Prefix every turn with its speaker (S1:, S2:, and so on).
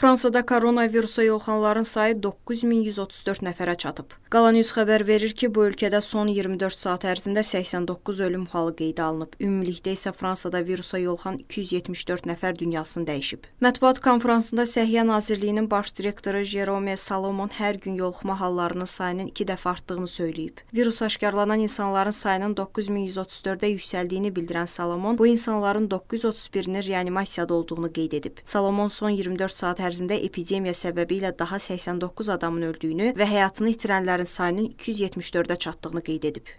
S1: Fransada koronavirusa yoluxanların sayı 9134 nəfərə çatıb. Qala News xəbər verir ki, bu ölkədə son 24 saat ərzində 89 ölüm halı qeydə alınıb. Ümumilikdə isə Fransada virusa yoluxan 274 nəfər dünyasını dəyişib. Mətbuat konfransında Səhiyyə Nazirliyinin baş direktoru Jerome Salomon hər gün yoluxma hallarının sayının 2 dəfə artdığını söyləyib. Virus aşkarlanan insanların sayının 9134-ə yüksəldiyini bildirən Salomon, bu insanların 931-nin reanimasiyada olduğunu qeyd edib. Salomon son 24 saat ərzində epidemiya səbəbilə daha 89 adamın öldüyünü və həyatını itirənlərin sayının 274-ə çatdığını qeyd edib.